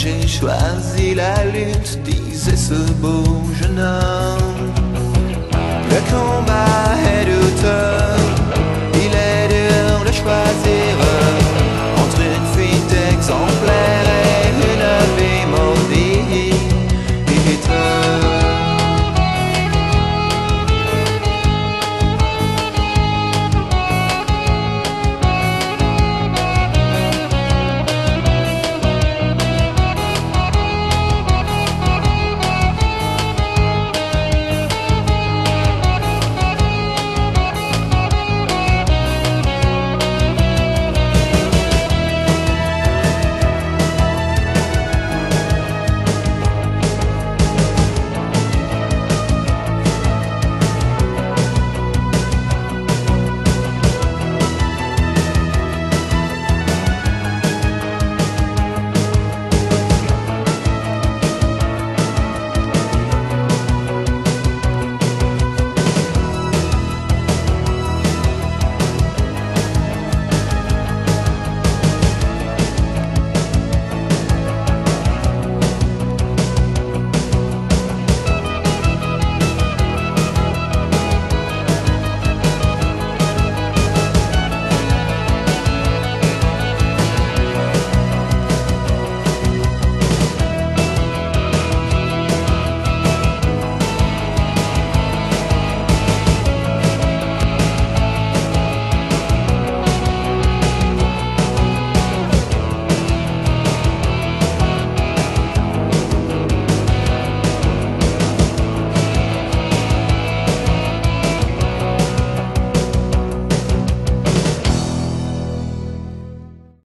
j'ai choisi la lutte, disait ce beau jeune homme. Le combat est